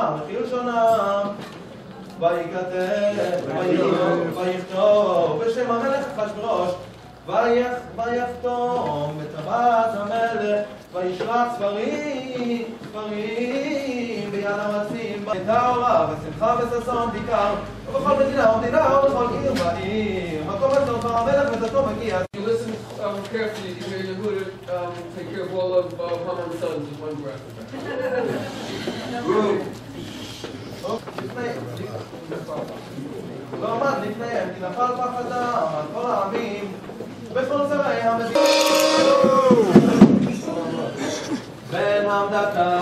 לשונם וכלשונם. ויכתב, ויכתוב בשם המלך אחשוורוש, ויחתום בטבעת המלך, וישלח ספרים, ספרים ביד המציל, את ההוראה ושמחה וששון תיכר, ובכל מדינה ומדינה ובכל עיר ועיר, מקום אצל דבר המלך ודתו מגיע. You listen um, carefully, you hear Yehuda um, take care of all of uh, Haman's sons in one breath. לא עמד לפניהם, כי נפל פחדם על כל העמים שרי המדינה. המדקה,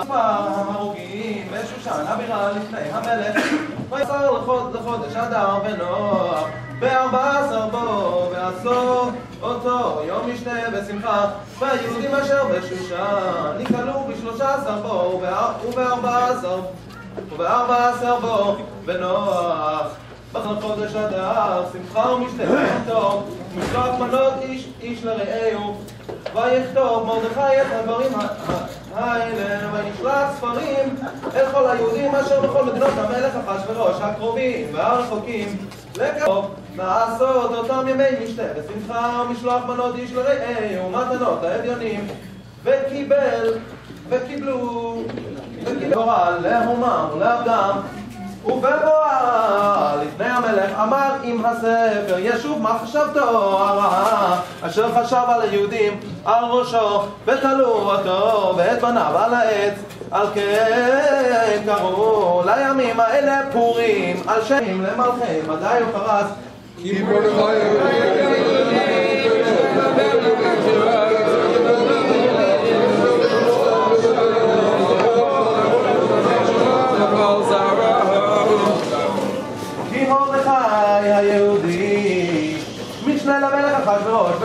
מספר ההרוגים בשושן הבירה לפני המלך, ויצר לחודש אדר ונוח, בארבע עשר בו, ועשו אותו יום משנה בשמחה, והיהודים אשר בשושן נקהלו בשלושה עשר בו, ובארבע עשר ובארבע עשר בו ונוח. בכל חודש אדר, שמחה ומשתה טוב, משלוח מנות איש, איש לרעהו, ויכתוב מרדכי את הדברים האלה, וישלח ספרים אל כל היהודים אשר בכל מדינות המלך אחשוורוש הקרובים והרחוקים, לקרוב לעשות אותם ימי משתה ושמחה ומשלוח מנות איש לרעהו, מתנות האביונים, וקיבל וקיבלו גורל להומם ולעבדם ובבואה לפני המלך אמר עם הספר ישוב מחשבתו הרעה אשר חשב על היהודים על ראשו ותלו אותו ואת בניו על העץ. על כן קראו לימים האלה פורים על שם למלכי מדי הוא פרס כי מרדכי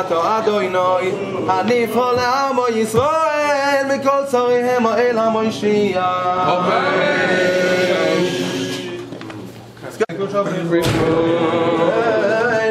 אתה אדוני הנפעל לעמו ישראל מכל צריהם האל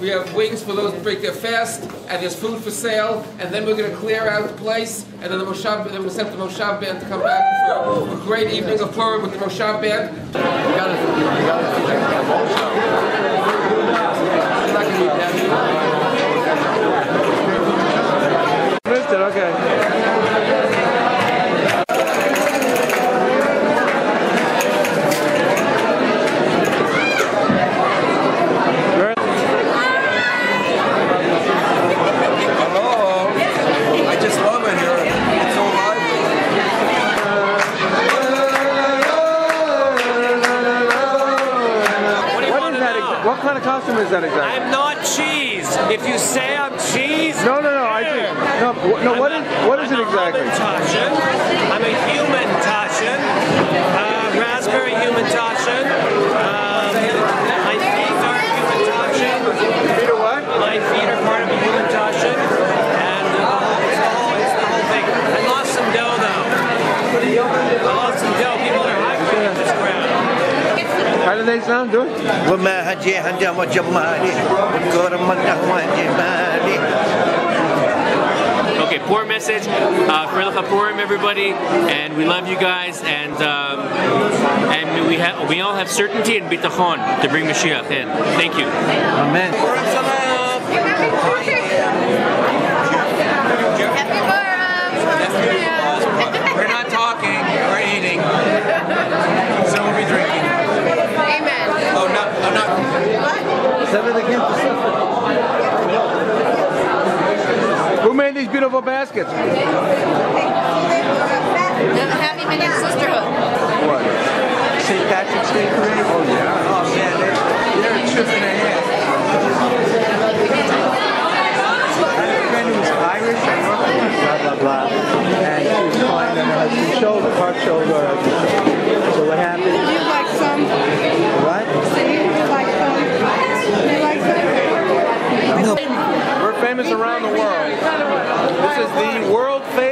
we have wings for those who break their fast, and there's food for sale, and then we're going to clear out the place, and then the Moshav, then we'll send the Moshav band to come back for a great evening of Purim with the Moshav band. Missed it, okay. I just love it here. It's so lively. What do you What want is to that? know? ex- What kind of costume is that exactly? I'm not cheese. If you say I'm cheese, No, no, no. I do. No, no. What is what is I'm it a exactly? Tashin. I'm a human Tashin. Uh, raspberry Hamantaschen. Um, my feet are Hamantaschen. Peter, what? My feet are part of a Hamantaschen. And uh, it's, the whole, it's the whole thing. I lost some dough though. I lost some dough. People are hungry at this crowd. How do they sound? Do it. وما هجي هندي وجمالي والكرم من جمالي Okay, poor message. Uh, for Purim, everybody, and we love you guys, and um, and we have we all have certainty and bitachon to bring Mashiach in. Thank you. Amen. Who made these beautiful baskets? Happy Minyan Sisterhood. What? St. Patrick's Day Parade? Oh, yeah. Oh, yeah.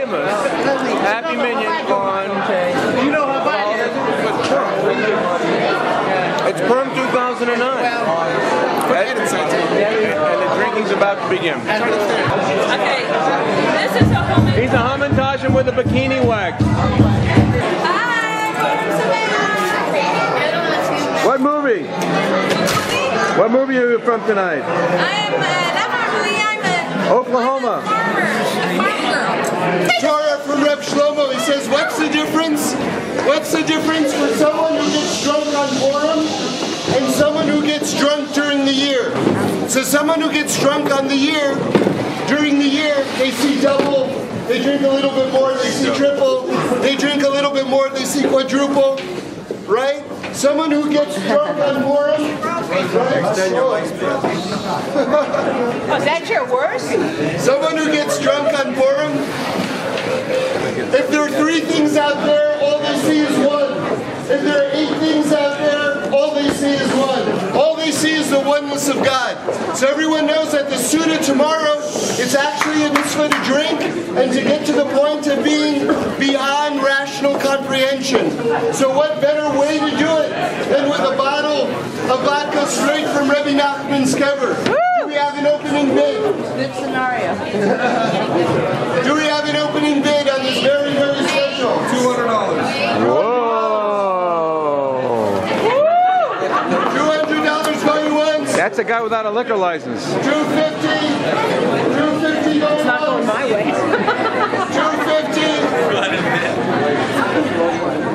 World Happy Minyan on. You know how bad it is? It's Purim 2009. and, and the drinking's about to begin. Okay, this is a homemade. He's a Hamantaschen with a bikini wax. Hi. What movie? What movie are you from tonight? I'm uh, not Harley, I'm a Oklahoma. Torah from Reb Shlomo. He says, what's the difference? What's the difference for someone who gets drunk on Purim and someone who gets drunk during the year? So someone who gets drunk on the year, during the year, they see double, they drink a little bit more, they see triple, they drink a little bit more, they see quadruple, right? Someone who gets drunk on Purim, Was that your worst? Someone who gets drunk on Purim, if there are three things out there, all they see is one. If there are eight things out there, all they see is one. All they see is the oneness of God. So everyone knows that the Seudah tomorrow, is actually a mitzvah to drink and to get to the point of being beyond rational comprehension. So what better way to do it than with a bottle of vodka straight from Rebbe Nachman's kever? Do we have an opening bid? Good scenario. Do we have an opening bid That's a guy without a liquor license. 250 250 going Not going my way. 250 You'll remember